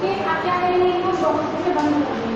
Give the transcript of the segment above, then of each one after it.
कि आप क्या करेंगे इनको शॉर्ट से बंद करेंगे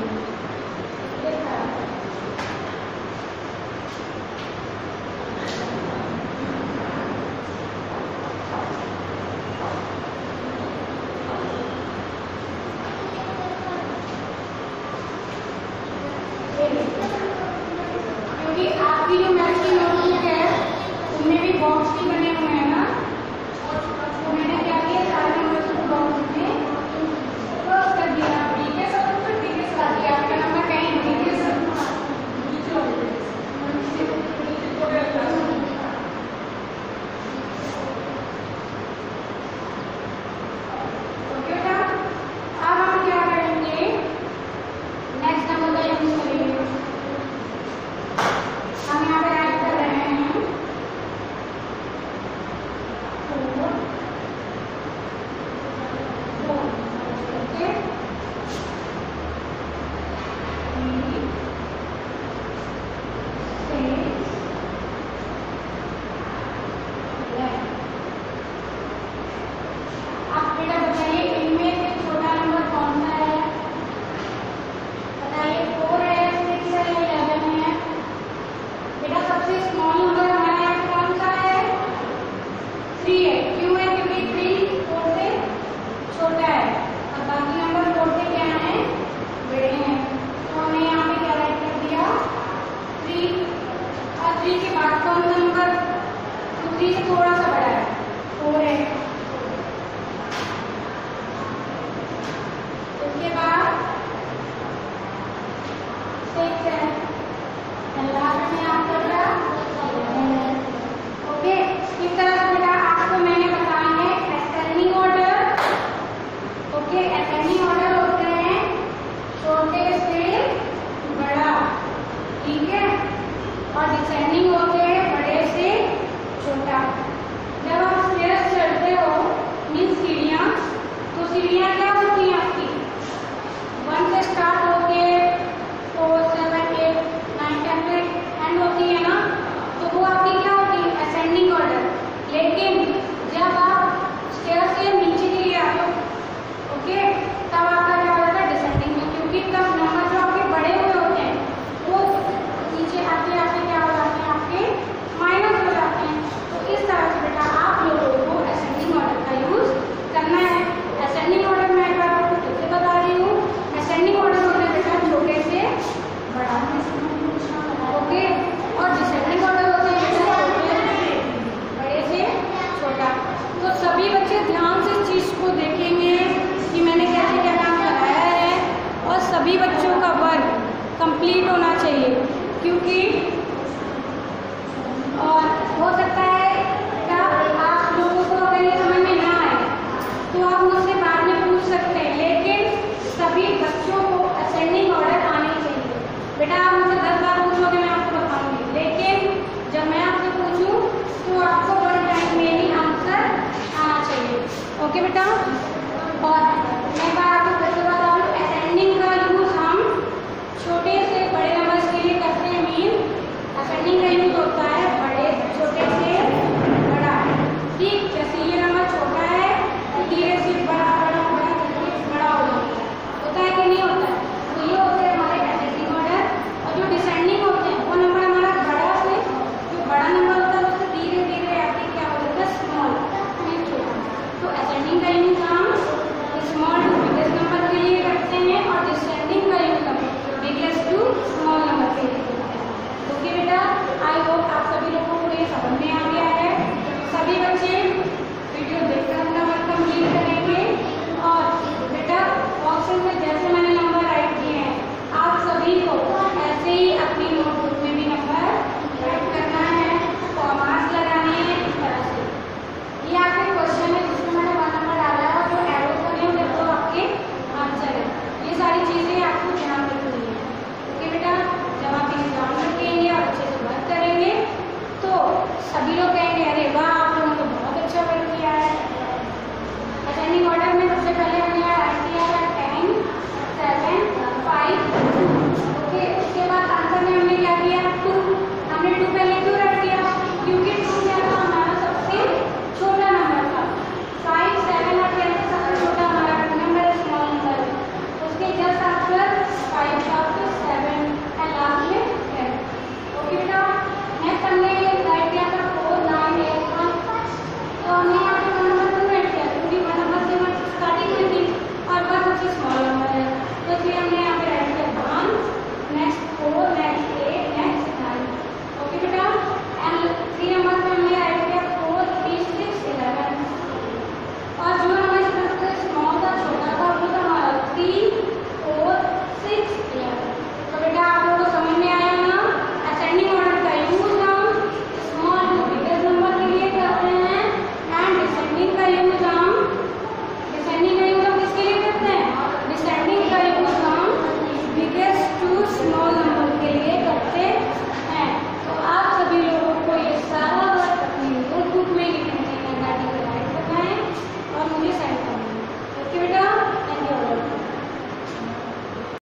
día